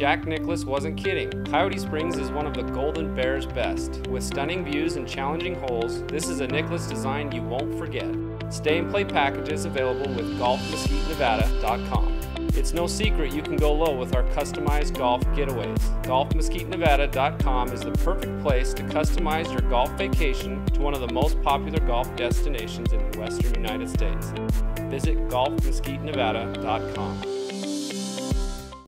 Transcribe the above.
Jack Nicklaus wasn't kidding. Coyote Springs is one of the Golden Bear's best. With stunning views and challenging holes, this is a Nicklaus design you won't forget. Stay and play packages available with golfmesquitenevada.com. It's no secret you can go low with our customized golf getaways. GolfMesquiteNevada.com is the perfect place to customize your golf vacation to one of the most popular golf destinations in the western United States. Visit GolfMesquiteNevada.com.